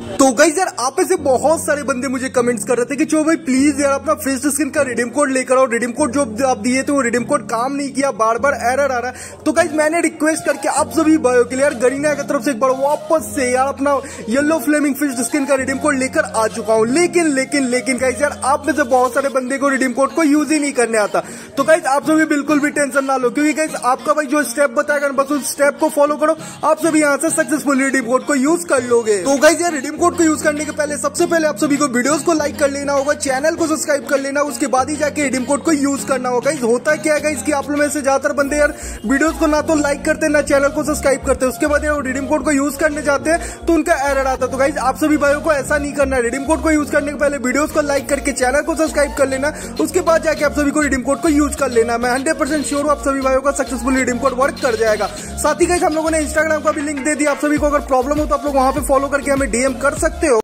तो गई यार, आप ऐसे बहुत सारे बंदे मुझे कमेंट्स कर रहे थे कि चो भाई प्लीज़ यार, अपना फेस स्किन का रिडीम कोड लेकर आओ। रिडीम कोड जो आप दिए थे, वो रिडीम कोड काम नहीं किया। बार बार एरर आ रहा है। तो गाइज़ मैंने रिक्वेस्ट करके आप सभी भाइयों के लिए यार गरीना की तरफ़ से एक बार वापस से यार, अपना येलो फ्लेमिंग फ़िश स्किन का रिडीम कोड लेकर आ चुका हूँ। लेकिन लेकिन लेकिन गाइज़ यार, आप में से बहुत सारे बंदे को रिडीम कोड को यूज़ ही नहीं करने आता। तो गाइज़ आप सभी बिल्कुल भी टेंशन ना लो, क्योंकि गाइज़ आपका भाई जो स्टेप बताएगा बस उस स्टेप को फॉलो करो। आप सभी यहाँ से सक्सेसफुल रिडीम कोड को यूज़ कर लोगे। तो गाइज़ यार कोड को यूज़ करने के पहले, सबसे पहले आप सभी को वीडियोस को लाइक कर लेना होगा, चैनल को सब्सक्राइब कर लेना, उसके बाद ही जाके रिडीम कोड को यूज़ करना होगा। होता क्या है इसकी आप लोग में से ज़्यादातर बंदे यार वीडियोस को ना तो लाइक करते, ना चैनल को सब्सक्राइब करते, उसके बाद यार रिडीम कोड को यूज़ करने जाते हैं तो उनका एरर आता तो गाइज़ आप सभी भाइयों को ऐसा नहीं करना रिडीम कोड को यूज़ करने के पहले वीडियोस को लाइक करके चैनल को सब्सक्राइब कर लेना, उसके बाद जाके आप सभी को रिडीम कोड को यूज़ कर लेना। मैं हंड्रेड परसेंट श्योर हूँ, आप सभी भाइयों का सक्सेसफुल रिडीम कोड वर्क कर जाएगा। साथ ही गाइज़ हम लोगों ने इंस्टाग्राम का भी लिंक दे दिया, आप सभी को अगर प्रॉब्लम हो तो आप लोग वहाँ पे फॉलो करके हमें डीएम कर सकते हो।